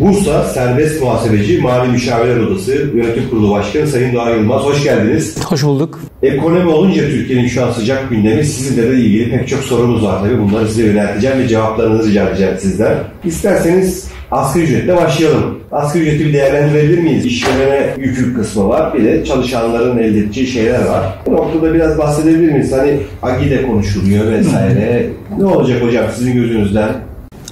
Bursa Serbest Muhasebeci Mali Müşavirler Odası Yönetim Kurulu Başkanı Sayın Doğa Yılmaz. Hoş geldiniz. Hoş bulduk. Ekonomi olunca Türkiye'nin şu an sıcak gündemi sizinle de ilgili pek çok sorumuz var tabii. Bunları size yönelteceğim ve cevaplarınızı rica edeceğim sizden. İsterseniz asgari ücretle başlayalım. Asgari ücreti bir değerlendirebilir miyiz? İşverene yükü kısmı var. Bir de çalışanların elde edeceği şeyler var. Bu noktada biraz bahsedebilir miyiz? Hani AGİ'de konuşuluyor vesaire. Ne olacak hocam sizin gözünüzden?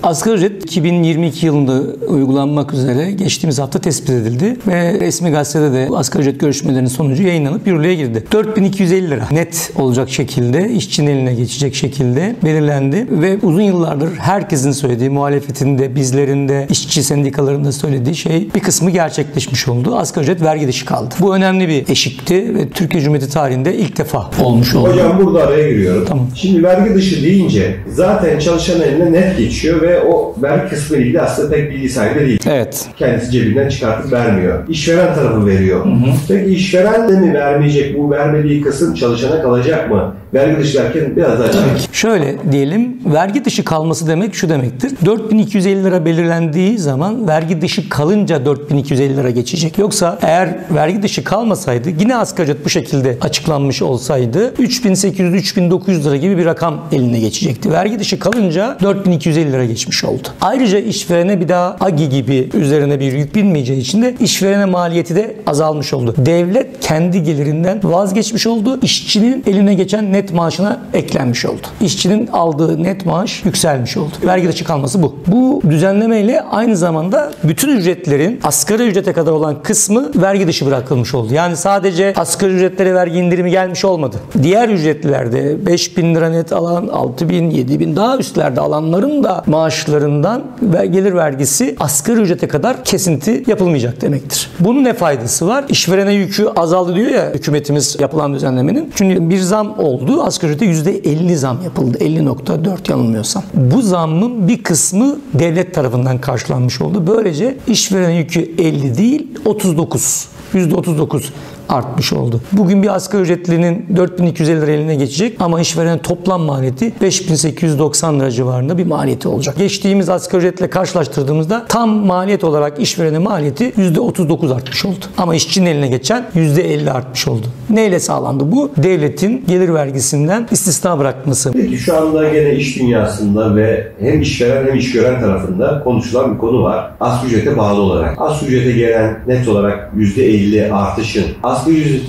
Asgari ücret 2022 yılında uygulanmak üzere geçtiğimiz hafta tespit edildi ve resmi gazetede de asgari ücret görüşmelerinin sonucu yayınlanıp yürürlüğe girdi. 4250 lira net olacak şekilde, işçinin eline geçecek şekilde belirlendi ve uzun yıllardır herkesin söylediği, muhalefetinde, bizlerinde, işçi sendikalarında söylediği şey bir kısmı gerçekleşmiş oldu. Asgari ücret vergi dışı kaldı. Bu önemli bir eşikti ve Türkiye Cumhuriyeti tarihinde ilk defa olmuş oldu. Hocam burada araya giriyorum. Tamam. Şimdi vergi dışı deyince zaten çalışan eline net geçiyor ve o vergi kısmı ilgili aslında pek bilgi sahibi değil. Evet. Kendisi cebinden çıkartıp vermiyor. İşveren tarafı veriyor. Peki işveren de mi vermeyecek? Bu vermediği kısım çalışana kalacak mı? Vergi dışı derken biraz daha açalım. Şöyle diyelim, vergi dışı kalması demek şu demektir. 4250 lira belirlendiği zaman vergi dışı kalınca 4250 lira geçecek. Yoksa eğer vergi dışı kalmasaydı yine asgari ücret bu şekilde açıklanmış olsaydı 3800-3900 lira gibi bir rakam eline geçecekti. Vergi dışı kalınca 4250 lira geçmiş oldu. Ayrıca işverene bir daha AGI gibi üzerine bir yük binmeyeceği için de işverene maliyeti de azalmış oldu. Devlet kendi gelirinden vazgeçmiş oldu. İşçinin eline geçen net maaşına eklenmiş oldu. İşçinin aldığı net maaş yükselmiş oldu. Vergi dışı kalması bu. Bu düzenlemeyle aynı zamanda bütün ücretlerin asgari ücrete kadar olan kısmı vergi dışı bırakılmış oldu. Yani sadece asgari ücretlere vergi indirimi gelmiş olmadı. Diğer ücretlilerde 5000 lira net alan, 6000, 7000 daha üstlerde alanların da maaşlarından ve gelir vergisi asgari ücrete kadar kesinti yapılmayacak demektir. Bunun ne faydası var? İşverene yükü azaldı diyor ya hükümetimiz yapılan düzenlemenin. Çünkü bir zam oldu. Asgari ücrete %50 zam yapıldı. 50.4 yanılmıyorsam. Bu zammın bir kısmı devlet tarafından karşılanmış oldu. Böylece işveren yükü 50 değil 39. %39 artmış oldu. Bugün bir asgari ücretlinin 4250 lira eline geçecek ama işverenin toplam maliyeti 5890 lira civarında bir maliyeti olacak. Geçtiğimiz asgari ücretle karşılaştırdığımızda tam maliyet olarak işverenin maliyeti %39 artmış oldu. Ama işçinin eline geçen %50 artmış oldu. Neyle sağlandı bu? Devletin gelir vergisinden istisna bırakması. Peki şu anda gene iş dünyasında ve hem işveren hem işgören tarafında konuşulan bir konu var. Asgari ücrete bağlı olarak. Asgari ücrete gelen net olarak %50 artışın asgari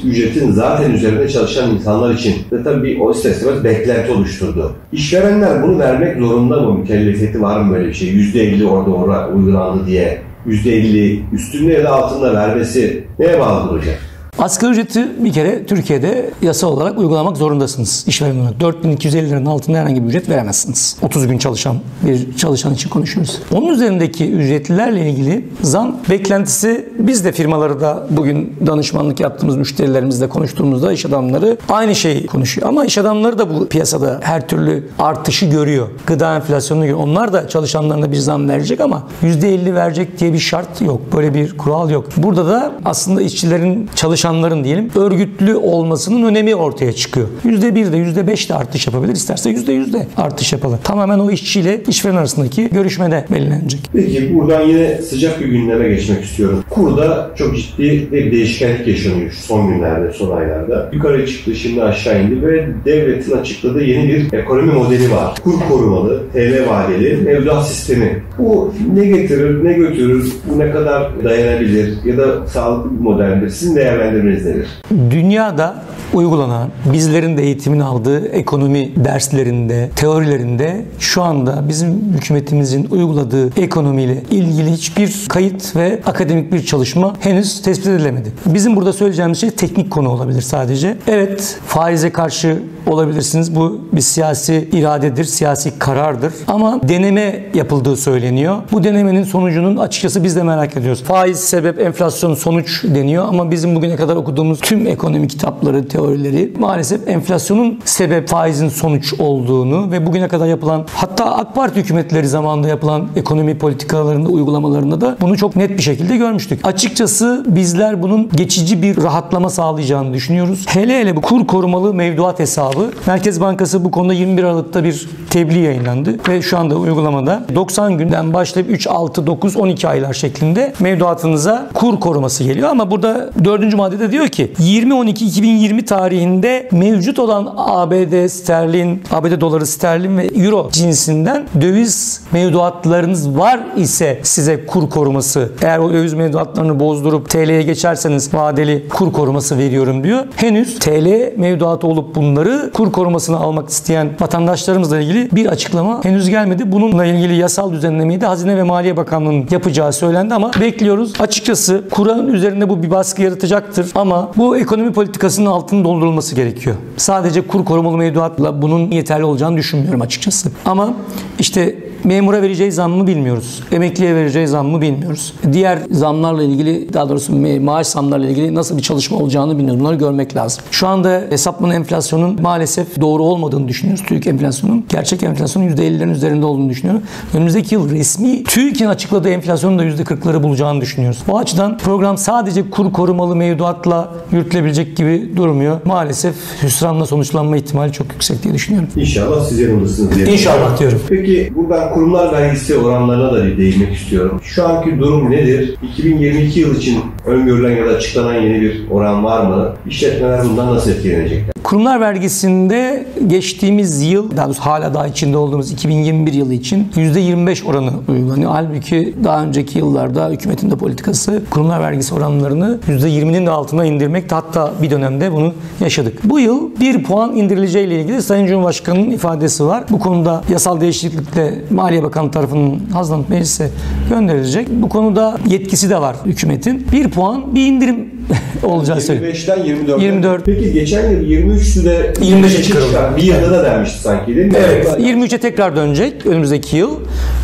ücretin zaten üzerinde çalışan insanlar için de tabii bir o ister istemez beklenti oluşturdu. İşverenler bunu vermek zorunda mı? Mükellefiyeti var mı böyle bir şey? %50 orada orada uygulandı diye. %50 üstünde ya da altında vermesi neye bağlıdır hocam? Asgari ücreti bir kere Türkiye'de yasa olarak uygulamak zorundasınız işveren olarak. 4250 liranın altında herhangi bir ücret veremezsiniz. 30 gün çalışan bir çalışan için konuşuyoruz. Onun üzerindeki ücretlilerle ilgili zam beklentisi biz de firmaları da bugün danışmanlık yaptığımız müşterilerimizle konuştuğumuzda iş adamları aynı şeyi konuşuyor. Ama iş adamları da bu piyasada her türlü artışı görüyor. Gıda enflasyonunu görüyor. Onlar da çalışanlarına bir zam verecek ama %50 verecek diye bir şart yok. Böyle bir kural yok. Burada da aslında işçilerin çalışan çalışanların diyelim örgütlü olmasının önemi ortaya çıkıyor. %1 de %5 de artış yapabilir. İsterse %100 de artış yapalım. Tamamen o işçiyle işveren arasındaki görüşmede belirlenecek. Peki buradan yine sıcak bir gündeme geçmek istiyorum. Kurda çok ciddi bir değişkenlik yaşanıyor son günlerde, son aylarda. Yukarı çıktı, şimdi aşağı indi ve devletin açıkladığı yeni bir ekonomi modeli var. Kur korumalı, TL vadeli mevduat sistemi. Bu ne getirir, ne götürür, bu ne kadar dayanabilir ya da sağlıklı bir modeldir? Sizin değerlendirmeniz nedir? Dünyada uygulanan, bizlerin de eğitimini aldığı ekonomi derslerinde, teorilerinde şu anda bizim hükümetimizin uyguladığı ekonomiyle ilgili hiçbir kayıt ve akademik bir çalışma henüz tespit edilemedi. Bizim burada söyleyeceğimiz şey teknik konu olabilir sadece. Evet, faize karşı olabilirsiniz. Bu bir siyasi iradedir, siyasi karardır. Ama deneme yapıldığı söyleniyor. Bu denemenin sonucunun açıkçası biz de merak ediyoruz. Faiz sebep enflasyon sonuç deniyor ama bizim bugüne kadar okuduğumuz tüm ekonomi kitapları, teorileri maalesef enflasyonun sebep faizin sonuç olduğunu ve bugüne kadar yapılan hatta AK Parti hükümetleri zamanında yapılan ekonomi politikalarında, uygulamalarında da bunu çok net bir şekilde görmüştük. Açıkçası bizler bunun geçici bir rahatlama sağlayacağını düşünüyoruz. Hele hele bu kur korumalı mevduat hesabı hesabı. Merkez Bankası bu konuda 21 Aralık'ta bir tebliğ yayınlandı ve şu anda uygulamada 90 günden başlayıp 3, 6, 9, 12 aylar şeklinde mevduatınıza kur koruması geliyor. Ama burada 4. maddede diyor ki 20-12-2020 tarihinde mevcut olan ABD sterlin, ABD doları sterlin ve euro cinsinden döviz mevduatlarınız var ise size kur koruması eğer o döviz mevduatlarını bozdurup TL'ye geçerseniz vadeli kur koruması veriyorum diyor. Henüz TL mevduatı olup bunları kur korumasını almak isteyen vatandaşlarımızla ilgili bir açıklama henüz gelmedi. Bununla ilgili yasal düzenlemeyi de Hazine ve Maliye Bakanlığı'nın yapacağı söylendi ama bekliyoruz. Açıkçası kuranın üzerinde bu bir baskı yaratacaktır ama bu ekonomi politikasının altını doldurulması gerekiyor. Sadece kur korumalı mevduatla bunun yeterli olacağını düşünmüyorum açıkçası. Ama işte memura vereceği zammı bilmiyoruz. Emekliye vereceği zammı bilmiyoruz. Diğer zamlarla ilgili daha doğrusu maaş zamlarla ilgili nasıl bir çalışma olacağını bilmiyoruz. Bunları görmek lazım. Şu anda hesaplanan enflasyonun maalesef doğru olmadığını düşünüyoruz. TÜİK enflasyonun. Gerçek enflasyonun %50'lerin üzerinde olduğunu düşünüyorum. Önümüzdeki yıl resmi TÜİK'in açıkladığı enflasyonun da %40'ları bulacağını düşünüyoruz. Bu açıdan program sadece kur korumalı mevduatla yürütülebilecek gibi durmuyor. Maalesef hüsranla sonuçlanma ihtimali çok yüksek diye düşünüyorum. İnşallah siz yanılırsınız diye. İnşallah diyorum. Peki buradan kurumlar vergisi oranlarına da değinmek istiyorum. Şu anki durum nedir? 2022 yıl için öngörülen ya da açıklanan yeni bir oran var mı? İşletmeler bundan nasıl etkilenecekler? Kurumlar vergisinde geçtiğimiz yıl, daha doğrusu hala daha içinde olduğumuz 2021 yılı için %25 oranı uygulanıyor. Halbuki daha önceki yıllarda hükümetin de politikası kurumlar vergisi oranlarını %20'nin de altına indirmekti. Hatta bir dönemde bunu yaşadık. Bu yıl bir puan indirileceğiyle ilgili Sayın Cumhurbaşkanı'nın ifadesi var. Bu konuda yasal değişiklikle Maliye Bakanı tarafından hazırlanıp meclise gönderilecek. Bu konuda yetkisi de var hükümetin. Bir puan bir indirim olacağı söyleniyor. 25'ten 24. 24. Peki geçen yıl 23'tü de 25'e çıkarıldı. Bir yılda da denmişti sanki değil mi? Evet. 23'e tekrar dönecek önümüzdeki yıl.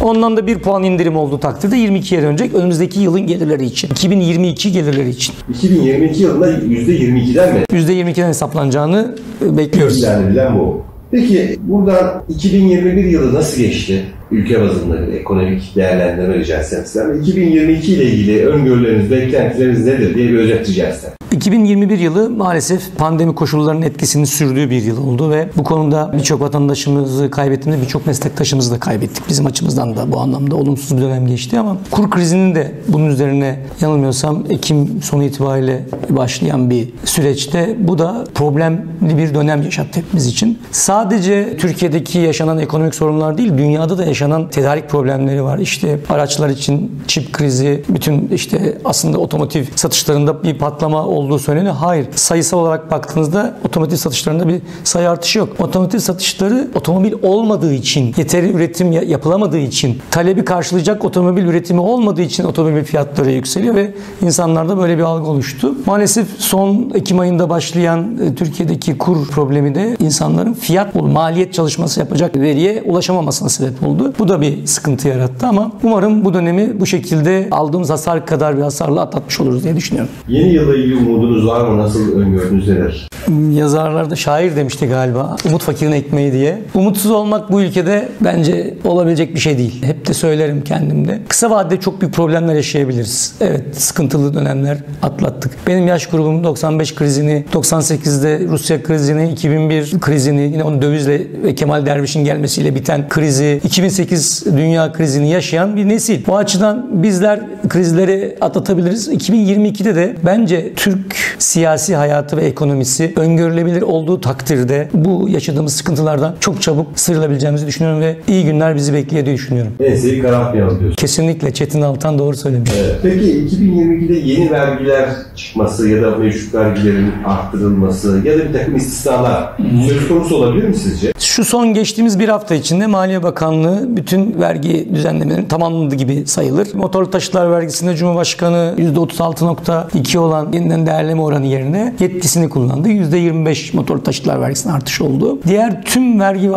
Ondan da bir puan indirim olduğu takdirde 22'ye dönecek önümüzdeki yılın gelirleri için. 2022 gelirleri için. 2022 yılında %22'den mi? %22'den hesaplanacağını e, bekliyoruz. İlerledilen bu. Peki buradan 2021 yılı nasıl geçti? Ülke bazında ekonomik değerlendirme rica etsem sizden. 2022 ile ilgili öngörüleriniz, beklentileriniz nedir diye bir özet rica etsem. 2021 yılı maalesef pandemi koşullarının etkisini sürdüğü bir yıl oldu ve bu konuda birçok vatandaşımızı kaybettiğimizde birçok meslektaşımızı da kaybettik. Bizim açımızdan da bu anlamda olumsuz bir dönem geçti ama kur krizinin de bunun üzerine yanılmıyorsam Ekim sonu itibariyle başlayan bir süreçte bu da problemli bir dönem yaşattı hepimiz için. Sadece Türkiye'deki yaşanan ekonomik sorunlar değil, dünyada da yaşanan tedarik problemleri var. İşte araçlar için çip krizi, bütün işte aslında otomotiv satışlarında bir patlama olduğu söyleniyor. Hayır. Sayısal olarak baktığınızda otomotiv satışlarında bir sayı artışı yok. Otomotiv satışları otomobil olmadığı için, yeteri üretim yapılamadığı için, talebi karşılayacak otomobil üretimi olmadığı için otomobil fiyatları yükseliyor ve insanlarda böyle bir algı oluştu. Maalesef son Ekim ayında başlayan e, Türkiye'deki kur problemi de insanların fiyat, maliyet çalışması yapacak veriye ulaşamamasına sebep oldu. Bu da bir sıkıntı yarattı ama umarım bu dönemi bu şekilde aldığımız hasar kadar bir hasarla atlatmış oluruz diye düşünüyorum. Yeni yıla ilgili umudunuz var mı? Nasıl öngördünüz neler? Yazarlarda şair demişti galiba. Umut fakirin ekmeği diye. Umutsuz olmak bu ülkede bence olabilecek bir şey değil. Hep de söylerim kendimde. Kısa vadede çok büyük problemler yaşayabiliriz. Evet sıkıntılı dönemler atlattık. Benim yaş grubum 95 krizini, 98'de Rusya krizini, 2001 krizini, yine onun dövizle ve Kemal Derviş'in gelmesiyle biten krizi, 2008 dünya krizini yaşayan bir nesil. Bu açıdan bizler krizleri atlatabiliriz. 2022'de de bence Türk siyasi hayatı ve ekonomisi öngörülebilir olduğu takdirde bu yaşadığımız sıkıntılardan çok çabuk sıyrılabileceğimizi düşünüyorum ve iyi günler bizi bekliyor diye düşünüyorum. Enseyi karartmayalım diyorsun. Kesinlikle Çetin Altan doğru söylemiş. Evet. Peki 2022'de yeni vergiler çıkması ya da mevcut vergilerin arttırılması ya da bir takım istisnalar söz konusu olabilir mi sizce? Şu son geçtiğimiz bir hafta içinde Maliye Bakanlığı bütün vergi düzenlemelerini tamamladı gibi sayılır. Motorlu taşıtlar vergisinde Cumhurbaşkanı %36.2 olan yeniden değerleme oranı yerine yetkisini kullandı. %25 motorlu taşıtlar vergisinin artış oldu. Diğer tüm vergi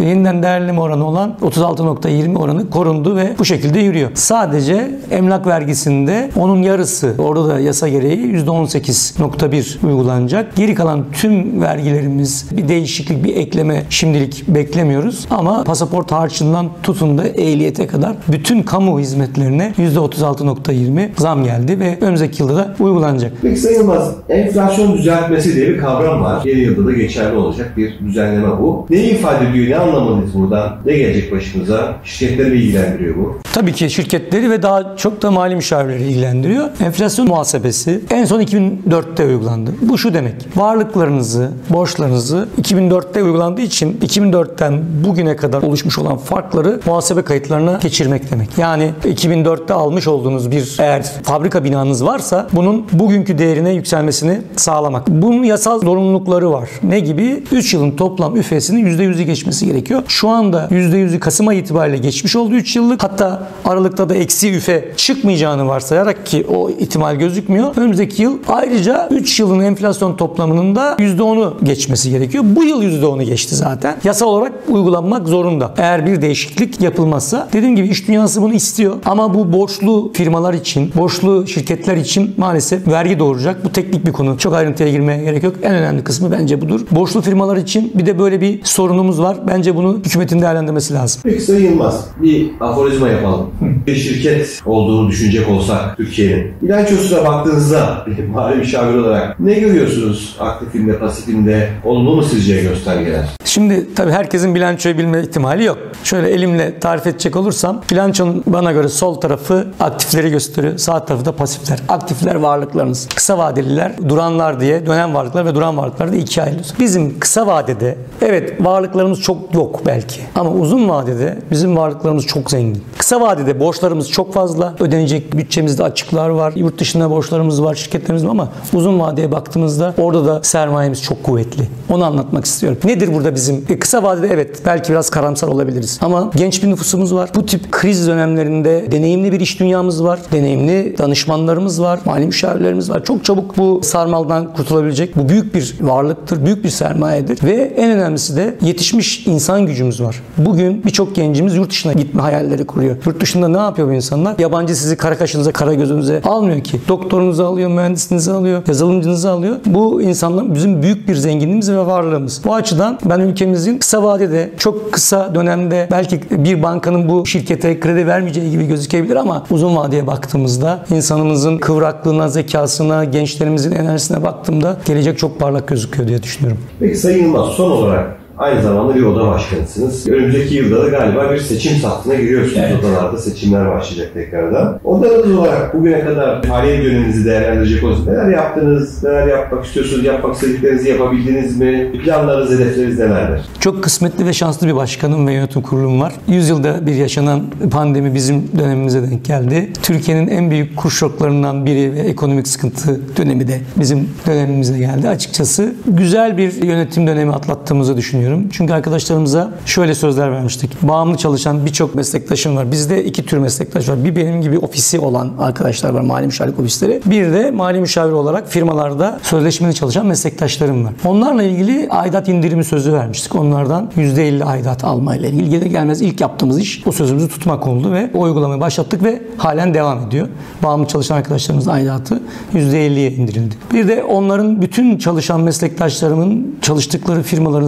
ve yeniden değerleme oranı olan 36.20 oranı korundu ve bu şekilde yürüyor. Sadece emlak vergisinde onun yarısı orada da yasa gereği %18.1 uygulanacak. Geri kalan tüm vergilerimiz bir değişiklik, bir ekleme şimdilik beklemiyoruz. Ama pasaport harcından tutun da ehliyete kadar bütün kamu hizmetlerine %36.20 zam geldi ve önümüzdeki yılda da uygulanacak. Peki Sayın Yılmaz, enflasyon düzeltmesi diye bir kavram var. Yeni yılda da geçerli olacak bir düzenleme bu. Neyi ifade ediyor, ne anlamalıyız buradan? Ne gelecek başımıza? Şirketleri ilgilendiriyor bu. Tabii ki şirketleri ve daha çok da mali müşavirleri ilgilendiriyor. Enflasyon muhasebesi en son 2004'te uygulandı. Bu şu demek. Varlıklarınızı, borçlarınızı 2004'te uygulandığı için 2004'ten bugüne kadar oluşmuş olan farkları muhasebe kayıtlarına geçirmek demek. Yani 2004'te almış olduğunuz bir eğer fabrika binanız varsa bunun bugünkü değerine yükselmesini sağlamak. Bunun yasal zorunlulukları var. Ne gibi? 3 yılın toplam üfesinin %100'ü geçmesi gerekiyor. Şu anda %100'ü Kasım ayı itibariyle geçmiş oldu 3 yıllık. Hatta Aralık'ta da eksi üfe çıkmayacağını varsayarak ki o ihtimal gözükmüyor. Önümüzdeki yıl ayrıca 3 yılın enflasyon toplamının da %10'u geçmesi gerekiyor. Bu yıl %10'u geçti zaten. Yasal olarak uygulanmak zorunda. Eğer bir değişiklik yapılmazsa. Dediğim gibi iş dünyası bunu istiyor. Ama bu borçlu firmalar için, borçlu şirketler için maalesef vergi doğuracak. Bu teknik bir konu. Çok ayrıntıya girmeye gerek yok. En önemli kısmı bence budur. Borçlu firmalar için bir de böyle bir sorunumuz var. Bence bunu hükümetin değerlendirmesi lazım. Peki Sayın Yılmaz, bir aforizma yapalım. Bir şirket olduğunu düşünecek olsak Türkiye'nin. Bilançosuna baktığınızda bir mali müşavir olarak ne görüyorsunuz aktifinde, pasifinde? Olumlu mu sizce göstergeler? Şimdi tabii herkesin bilançoyu bilme ihtimali yok. Şöyle elimle tarif edecek olursam bilançonun bana göre sol tarafı aktifleri gösteriyor. Sağ tarafı da pasifler. Aktifler varlıklarınız. Kısa vadeliler duranlar diye dönem varlıklar ve duran varlıklar diye ikiye ayrılıyor. Bizim kısa vadede evet varlıklarımız çok yok belki ama uzun vadede bizim varlıklarımız çok zengin. Kısa vadede borçlarımız çok fazla. Ödenecek bütçemizde açıklar var. Yurt dışında borçlarımız var, şirketlerimiz var ama uzun vadeye baktığımızda orada da sermayemiz çok kuvvetli. Onu anlatmak istiyorum. Nedir burada bizim? E, kısa vadede evet belki biraz karamsar olabiliriz. Ama genç bir nüfusumuz var. Bu tip kriz dönemlerinde deneyimli bir iş dünyamız var. Deneyimli danışmanlarımız var. Mali müşavirlerimiz var. Çok çabuk bu sarmaldan kurtulabilecek. Bu büyük bir varlıktır. Büyük bir sermayedir. Ve en önemlisi de yetişmiş insan gücümüz var. Bugün birçok gencimiz yurt dışına gitme hayalleri kuruyor. Yurt dışında ne yapıyor bu insanlar? Yabancı sizi kara kaşınıza, kara gözünüze almıyor ki. Doktorunuzu alıyor, mühendisinizi alıyor, yazılımcınızı alıyor. Bu insanlar bizim büyük bir zenginliğimiz ve varlığımız. Bu açıdan ben ülkemizin kısa vadede, çok kısa dönemde belki bir bankanın bu şirkete kredi vermeyeceği gibi gözükebilir ama uzun vadeye baktığımızda insanımızın kıvraklığına, zekasına, gençlerimizin enerjisine baktığımda gelecek çok parlak gözüküyor diye düşünüyorum. Peki Sayın Yılmaz son olarak Aynı zamanda bir oda başkanısınız. Önümüzdeki yılda da galiba bir seçim sattığına giriyorsunuz. Evet. Odalarda seçimler başlayacak tekrardan. Odanız olarak bugüne kadar faaliyet döneminizi değerlendirecek olursanız neler yaptınız, neler yapmak istiyorsunuz, yapmak istediklerinizi yapabildiniz mi? Planlarınız, hedefleriniz nelerdir? Çok kısmetli ve şanslı bir başkanım ve yönetim kurulum var. Yüzyılda bir yaşanan pandemi bizim dönemimize denk geldi. Türkiye'nin en büyük kur şoklarından biri ve ekonomik sıkıntı dönemi de bizim dönemimize geldi. Açıkçası güzel bir yönetim dönemi atlattığımızı düşünüyorum. Çünkü arkadaşlarımıza şöyle sözler vermiştik. Bağımlı çalışan birçok meslektaşım var. Bizde iki tür meslektaş var. Bir benim gibi ofisi olan arkadaşlar var, mali müşavirlik ofisleri. Bir de mali müşavir olarak firmalarda sözleşmeli çalışan meslektaşlarım var. Onlarla ilgili aidat indirimi sözü vermiştik. Onlardan %50 aidat almayla ilgili. Gelir gelmez ilk yaptığımız iş o sözümüzü tutmak oldu ve o uygulamayı başlattık ve halen devam ediyor. Bağımlı çalışan arkadaşlarımızın aidatı %50'ye indirildi. Bir de onların bütün çalışan meslektaşlarımın çalıştıkları firmaların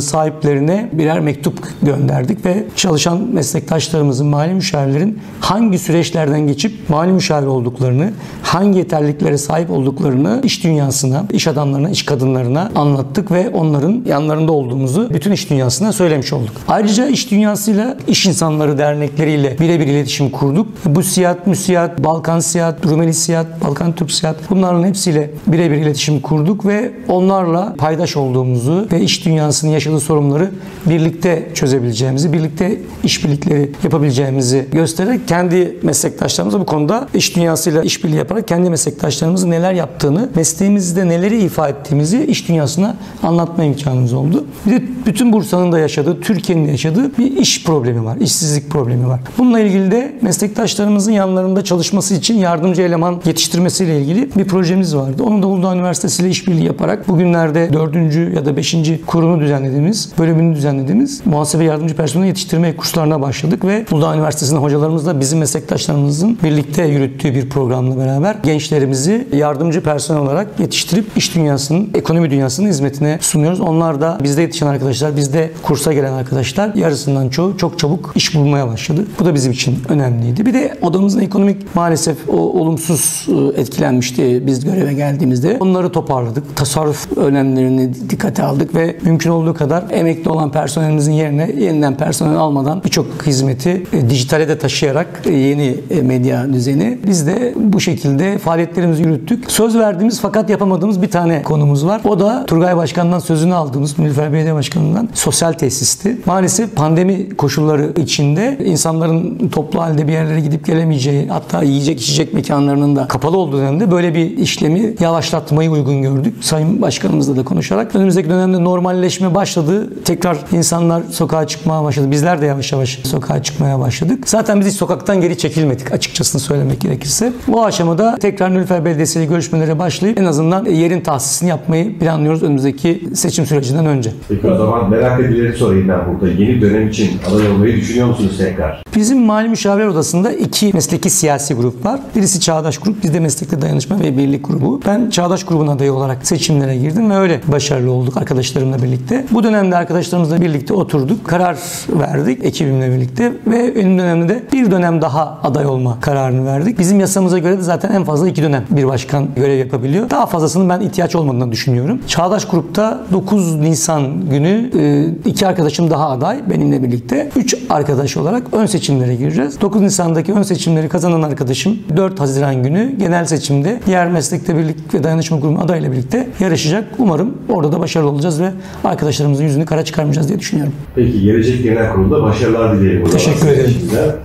sahiplerine birer mektup gönderdik ve çalışan meslektaşlarımızın, mali müşavirlerin hangi süreçlerden geçip mali müşavir olduklarını, hangi yeterliliklere sahip olduklarını iş dünyasına, iş adamlarına, iş kadınlarına anlattık ve onların yanlarında olduğumuzu bütün iş dünyasına söylemiş olduk. Ayrıca iş dünyasıyla, iş insanları dernekleriyle birebir iletişim kurduk. Bu siyat, müsiyat, Balkan siyat, Rumeli siyat, Balkan Türk siyat bunların hepsiyle birebir iletişim kurduk ve onlarla paydaş olduğumuzu ve iş dünyasının yaşadığı sorunları birlikte çözebileceğimizi, birlikte işbirlikleri yapabileceğimizi göstererek kendi meslektaşlarımıza bu konuda iş dünyasıyla işbirliği yaparak kendi meslektaşlarımızın neler yaptığını, mesleğimizde neleri ifa ettiğimizi iş dünyasına anlatma imkanımız oldu. Bir de bütün Bursa'nın da yaşadığı, Türkiye'nin de yaşadığı bir iş problemi var, işsizlik problemi var. Bununla ilgili de meslektaşlarımızın yanlarında çalışması için yardımcı eleman yetiştirmesiyle ilgili bir projemiz vardı. Onu da Uludağ Üniversitesi ile işbirliği yaparak bugünlerde dördüncü ya da beşinci kurunu düzenlediğimiz bölümünü düzenlediğimiz muhasebe yardımcı personel yetiştirme kurslarına başladık ve Uludağ Üniversitesi'nin hocalarımızla bizim meslektaşlarımızın birlikte yürüttüğü bir programla beraber gençlerimizi yardımcı personel olarak yetiştirip iş dünyasının, ekonomi dünyasının hizmetine sunuyoruz. Onlar da bizde yetişen arkadaşlar, bizde kursa gelen arkadaşlar yarısından çoğu çok çabuk iş bulmaya başladı. Bu da bizim için önemliydi. Bir de odamızın ekonomik maalesef o olumsuz e, etkilenmişti biz göreve geldiğimizde. Onları toparladık. Tasarruf önemlerini dikkate aldık ve mümkün olduğu kadar emekli olan personelimizin yerine yeniden personel almadan birçok hizmeti e, dijitale de taşıyarak e, yeni e, medya düzeni biz de bu şekilde faaliyetlerimizi yürüttük. Söz verdiğimiz fakat yapamadığımız bir tane konumuz var. O da Turgay Başkan'dan sözünü aldığımız Nilüfer Belediye Başkanı'ndan sosyal tesisti. Maalesef pandemi koşulları içinde insanların toplu halde bir yerlere gidip gelemeyeceği hatta yiyecek içecek mekanlarının da kapalı olduğu dönemde böyle bir işlemi yavaşlatmayı uygun gördük. Sayın Başkanımızla da konuşarak önümüzdeki dönemde normalleşme başladı. Tekrar insanlar sokağa çıkmaya başladı. Bizler de yavaş yavaş sokağa çıkmaya başladık. Zaten biz hiç sokaktan geri çekilmedik açıkçasını söylemek gerekirse. Bu aşamada tekrar Nilüfer Belediyesi ile görüşmelere başlayıp en azından yerin tahsisini yapmayı planlıyoruz önümüzdeki seçim sürecinden önce. Peki o zaman merak edileri sorayım ben burada. Yeni dönem için aday olmayı düşünüyor musunuz tekrar? Bizim Mali Müşavirler Odası'nda iki mesleki siyasi grup var. Birisi Çağdaş Grup, bizde Meslekli Dayanışma ve Birlik Grubu. Ben Çağdaş Grubun adayı olarak seçimlere girdim ve öyle başarılı olduk arkadaşlarımla birlikte. Bu dönemde arkadaşlarımızla birlikte oturduk, karar verdik ekibimle birlikte ve önüm dönemde de bir dönem daha aday olma kararını verdik. Bizim yasamıza göre de zaten en fazla iki dönem bir başkan görev yapabiliyor. Daha fazlasının ben ihtiyaç olmadığını düşünüyorum. Çağdaş Grup'ta 9 Nisan günü e, iki arkadaşım daha aday benimle birlikte. 3 arkadaş olarak ön seçimlere gireceğiz. 9 Nisan'daki ön seçimleri kazanan arkadaşım 4 Haziran günü genel seçimde diğer meslekte birlik ve dayanışma grubu adayla birlikte yarışacak. Umarım orada da başarılı olacağız ve arkadaşlarımızın yüzünü kara çıkarmayacağız diye düşünüyorum. Peki gelecek genel kurulda başarılar dileyelim. Teşekkür ederim.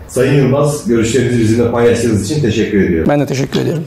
Sayın Yılmaz görüşlerinizi bizimle paylaştığınız için teşekkür ediyorum. Ben de teşekkür ediyorum.